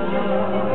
the